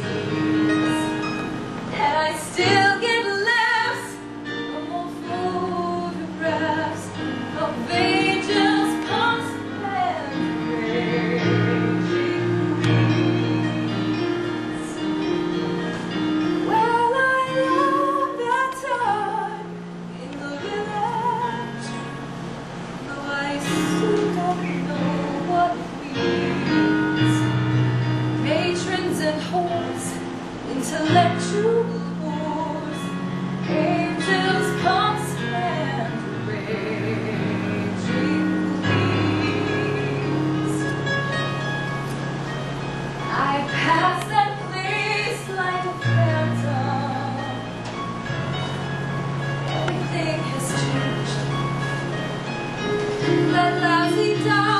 Christ. holes, intellectual holes. Angels come stand. I pass that place like a phantom. Everything has changed. That lousy dog.